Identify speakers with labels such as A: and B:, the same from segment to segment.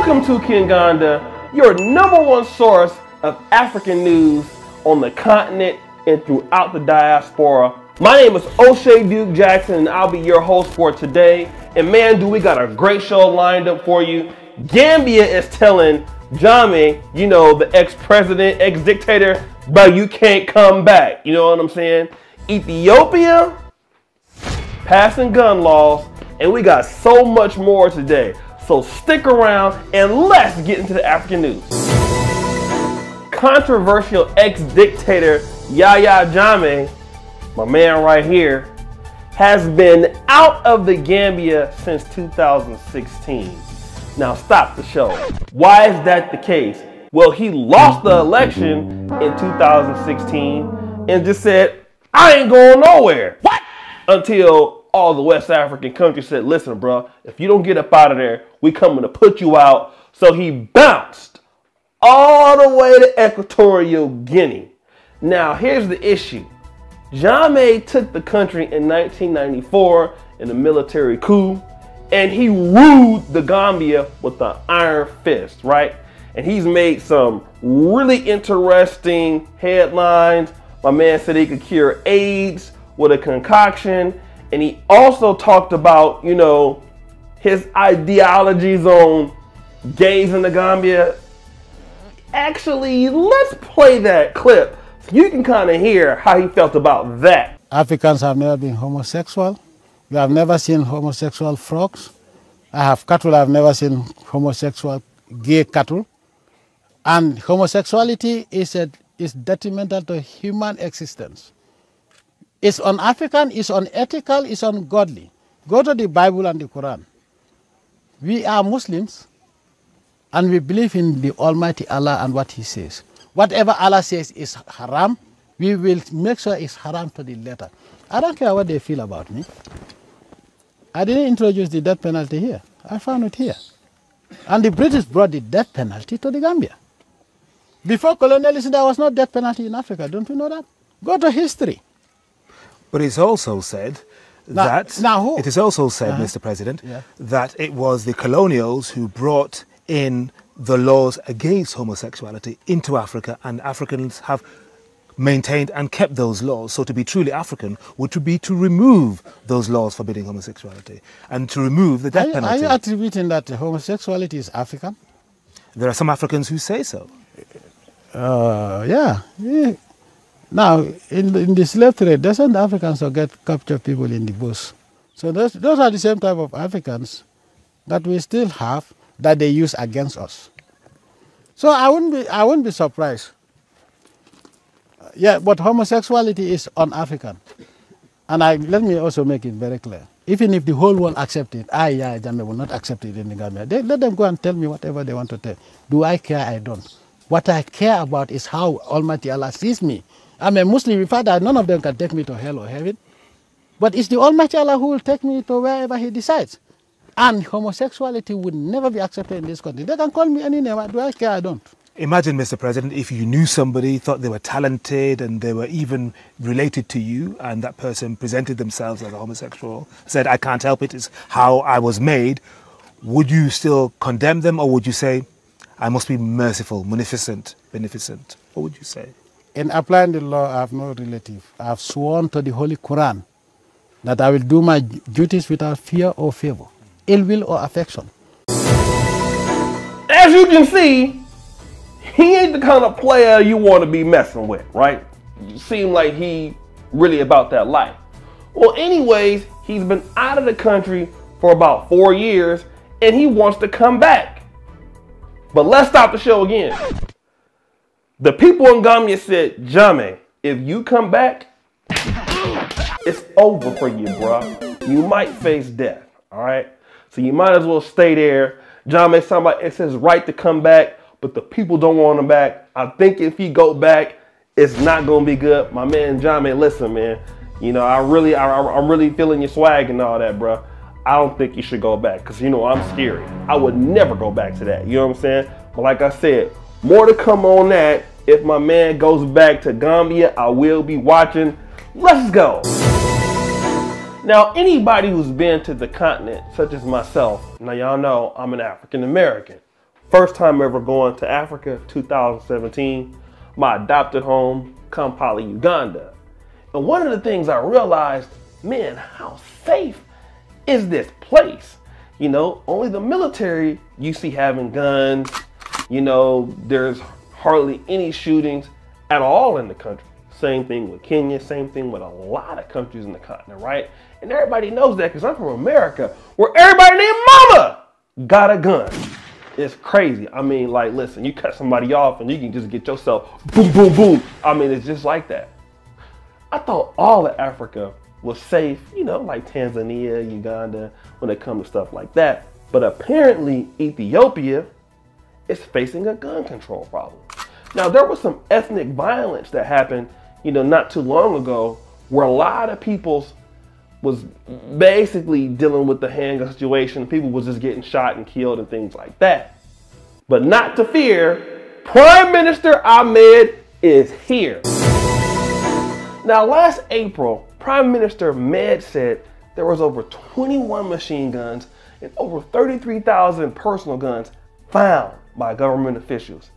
A: Welcome to Kenganda, your number one source of African news on the continent and throughout the diaspora. My name is O'Shea Duke Jackson, and I'll be your host for today. And man, do we got a great show lined up for you. Gambia is telling Jammeh, you know, the ex-president, ex-dictator, but you can't come back. You know what I'm saying? Ethiopia passing gun laws, and we got so much more today. So stick around and let's get into the African news. Controversial ex-dictator Yahya Jammeh, my man right here, has been out of the Gambia since 2016. Now stop the show. Why is that the case? Well, he lost the election in 2016 and just said, I ain't going nowhere. What? Until all the West African countries said, listen, bro, if you don't get up out of there, we coming to put you out. So he bounced all the way to Equatorial Guinea. Now, here's the issue. Jammeh took the country in 1994 in a military coup, and he ruled the Gambia with an iron fist, right? And he's made some really interesting headlines. My man said he could cure AIDS with a concoction and he also talked about, you know, his ideologies on gays in the Gambia. Actually, let's play that clip so you can kind of hear how he felt about that.
B: Africans have never been homosexual. We have never seen homosexual frogs. I have cattle, I've never seen homosexual gay cattle. And homosexuality is, a, is detrimental to human existence. It's un-African, it's unethical, it's ungodly. Go to the Bible and the Quran. We are Muslims and we believe in the Almighty Allah and what He says. Whatever Allah says is haram, we will make sure it's haram to the letter. I don't care what they feel about me. I didn't introduce the death penalty here. I found it here. And the British brought the death penalty to the Gambia. Before colonialism, there was no death penalty in Africa. Don't you know that? Go to history.
C: But it's also said
B: now,
C: that
B: now
C: it is also said, uh -huh. Mr. President, yeah. that it was the colonials who brought in the laws against homosexuality into Africa, and Africans have maintained and kept those laws. So to be truly African would be to remove those laws forbidding homosexuality and to remove the death
B: are
C: penalty.
B: Are you attributing that homosexuality is African?
C: There are some Africans who say so.
B: Uh, yeah. yeah. Now, in, in the slave trade, doesn't Africans get captured people in the bush? So those, those are the same type of Africans that we still have that they use against us. So I wouldn't be, I wouldn't be surprised. Yeah, but homosexuality is un-African. And I, let me also make it very clear. Even if the whole world accept it, I, yeah, Jammeh will not accept it in the Gambia. They, let them go and tell me whatever they want to tell. Do I care? I don't. What I care about is how Almighty Allah sees me I'm a Muslim. In fact, none of them can take me to hell or heaven. But it's the Almighty Allah who will take me to wherever He decides. And homosexuality would never be accepted in this country. They can call me any name. Do I care? I don't.
C: Imagine, Mr. President, if you knew somebody, thought they were talented, and they were even related to you, and that person presented themselves as a homosexual, said, I can't help it, it's how I was made, would you still condemn them, or would you say, I must be merciful, munificent, beneficent? What would you say?
B: In applying the law, I have no relative. I have sworn to the Holy Quran that I will do my duties without fear or favor, ill will or affection.
A: As you can see, he ain't the kind of player you want to be messing with, right? You seem like he really about that life. Well, anyways, he's been out of the country for about four years and he wants to come back. But let's stop the show again. The people in Gambia said, Jammeh, if you come back, it's over for you, bro. You might face death, all right? So you might as well stay there. Jammeh, somebody, it's his right to come back, but the people don't want him back. I think if he go back, it's not gonna be good. My man Jammeh, listen, man. You know, I really, I, I'm really feeling your swag and all that, bro. I don't think you should go back because you know I'm scary. I would never go back to that. You know what I'm saying? But like I said, more to come on that. If my man goes back to Gambia, I will be watching. Let's go. Now, anybody who's been to the continent, such as myself, now y'all know I'm an African American. First time ever going to Africa, 2017, my adopted home, Kampala, Uganda. And one of the things I realized, man, how safe is this place? You know, only the military you see having guns. You know, there's hardly any shootings at all in the country. Same thing with Kenya, same thing with a lot of countries in the continent, right? And everybody knows that because I'm from America, where everybody named Mama got a gun. It's crazy. I mean, like, listen, you cut somebody off and you can just get yourself boom, boom, boom. I mean, it's just like that. I thought all of Africa was safe, you know, like Tanzania, Uganda, when it comes to stuff like that. But apparently, Ethiopia is facing a gun control problem. Now, there was some ethnic violence that happened, you know, not too long ago, where a lot of people's was basically dealing with the handgun situation. People was just getting shot and killed and things like that. But not to fear, Prime Minister Ahmed is here. Now, last April, Prime Minister Med said there was over 21 machine guns and over 33,000 personal guns found by government officials.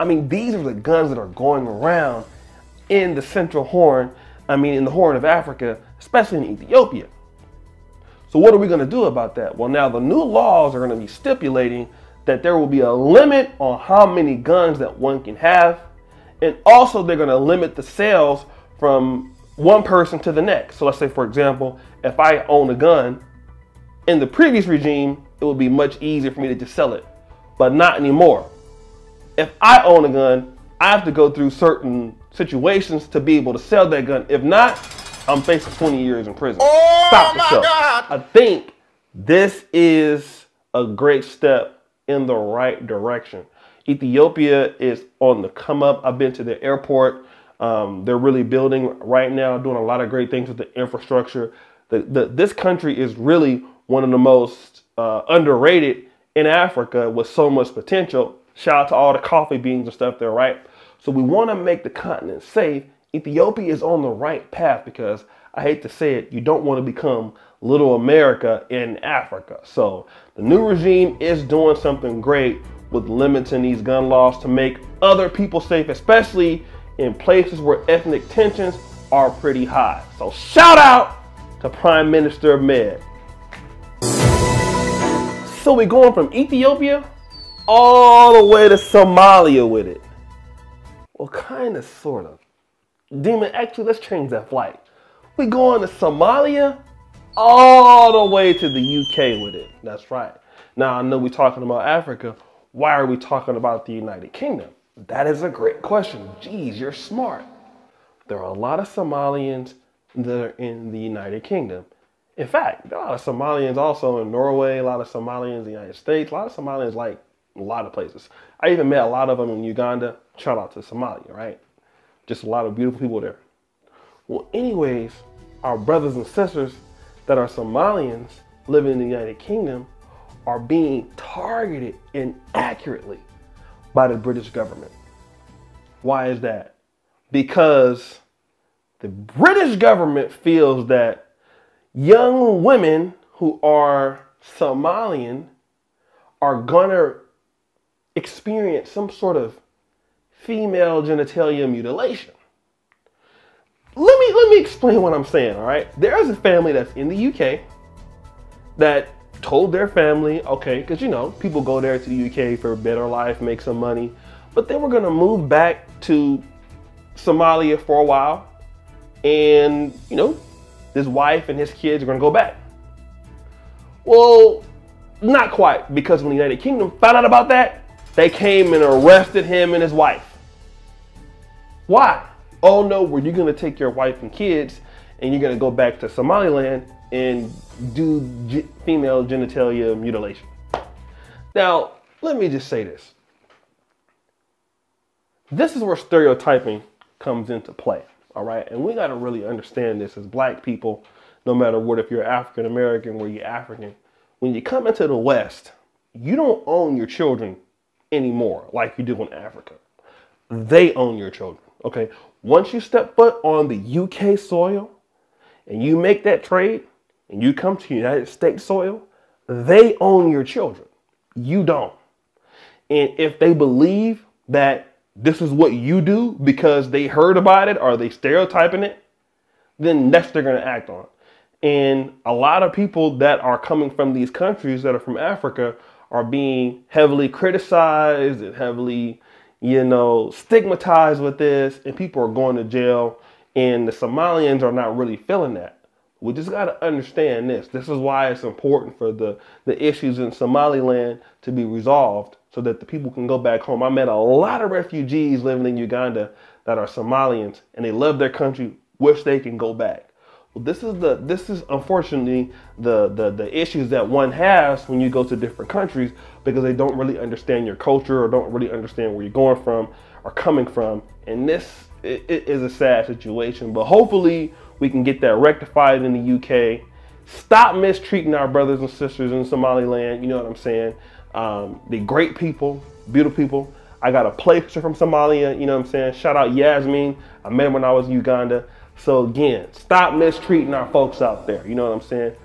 A: I mean, these are the guns that are going around in the Central Horn, I mean, in the Horn of Africa especially in Ethiopia. So what are we going to do about that? Well, now the new laws are going to be stipulating that there will be a limit on how many guns that one can have. And also they're going to limit the sales from one person to the next. So let's say, for example, if I own a gun, in the previous regime, it would be much easier for me to just sell it, but not anymore. If I own a gun, I have to go through certain situations to be able to sell that gun. If not, I'm facing 20 years in prison.
D: Oh Stop yourself. God.
A: I think this is a great step in the right direction. Ethiopia is on the come up. I've been to the airport. Um, they're really building right now, doing a lot of great things with the infrastructure. The, the, this country is really one of the most uh, underrated in Africa with so much potential. Shout out to all the coffee beans and stuff there, right? So we want to make the continent safe Ethiopia is on the right path because I hate to say it, you don't want to become little America in Africa. So the new regime is doing something great with limiting these gun laws to make other people safe, especially in places where ethnic tensions are pretty high. So shout out to Prime Minister Ahmed. So we're going from Ethiopia all the way to Somalia with it. Well, kind of, sort of. Demon, actually, let's change that flight. We going to Somalia all the way to the UK with it. That's right. Now, I know we're talking about Africa. Why are we talking about the United Kingdom? That is a great question. Geez, you're smart. There are a lot of Somalians that are in the United Kingdom. In fact, there are a lot of Somalians also in Norway, a lot of Somalians in the United States, a lot of Somalians like a lot of places. I even met a lot of them in Uganda. Shout out to Somalia, right? Just a lot of beautiful people there. Well, anyways, our brothers and sisters that are Somalians living in the United Kingdom are being targeted inaccurately by the British government. Why is that? Because the British government feels that young women who are Somalian are gonna experience some sort of female genitalia mutilation. Let me let me explain what I'm saying, all right? There is a family that's in the UK that told their family, okay, because you know, people go there to the UK for a better life, make some money, but they were gonna move back to Somalia for a while, and you know, his wife and his kids are gonna go back. Well, not quite, because when the United Kingdom found out about that, they came and arrested him and his wife. Why? Oh no, were you gonna take your wife and kids and you're gonna go back to Somaliland and do g- female genitalia mutilation? Now, let me just say this. This is where stereotyping comes into play, all right? And we gotta really understand this as black people, no matter what, if you're African American, where you're African. When you come into the West, you don't own your children anymore like you do in Africa. They own your children. Okay, once you step foot on the UK soil and you make that trade and you come to United States soil, they own your children. You don't. And if they believe that this is what you do because they heard about it or they stereotyping it, then that's they're going to act on. And a lot of people that are coming from these countries that are from Africa are being heavily criticized and heavily, you know, stigmatized with this, and people are going to jail. And the Somalians are not really feeling that. We just got to understand this. This is why it's important for the, the issues in Somaliland to be resolved so that the people can go back home. I met a lot of refugees living in Uganda that are Somalians and they love their country, wish they can go back. Well, this is the this is unfortunately the, the the issues that one has when you go to different countries because they don't really understand your culture or don't really understand where you're going from or coming from. And this it, it is a sad situation, but hopefully we can get that rectified in the UK. Stop mistreating our brothers and sisters in Somaliland. You know what I'm saying? Um, they're great people, beautiful people. I got a picture from Somalia, you know what I'm saying? Shout out Yasmin. I met him when I was in Uganda. So again, stop mistreating our folks out there. You know what I'm saying?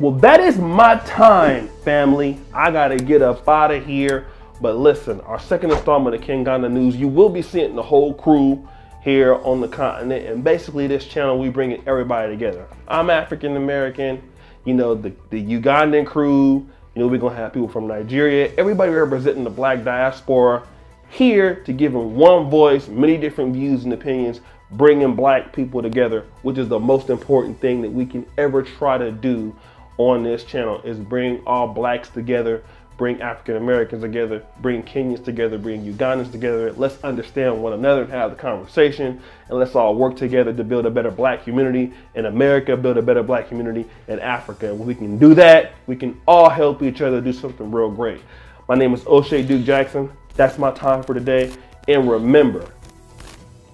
A: Well, that is my time, family. I gotta get up out of here. But listen, our second installment of Kenganda News, you will be seeing the whole crew here on the continent. And basically, this channel, we bringing everybody together. I'm African American you know, the, the Ugandan crew, you know, we're gonna have people from Nigeria, everybody representing the black diaspora here to give them one voice, many different views and opinions, bringing black people together, which is the most important thing that we can ever try to do on this channel is bring all blacks together bring African Americans together, bring Kenyans together, bring Ugandans together. Let's understand one another and have the conversation, and let's all work together to build a better black community in America, build a better black community in Africa. When we can do that, we can all help each other do something real great. My name is O'Shea Duke Jackson. That's my time for today. And remember,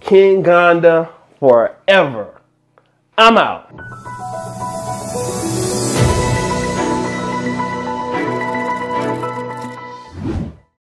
A: Kenganda forever. I'm out.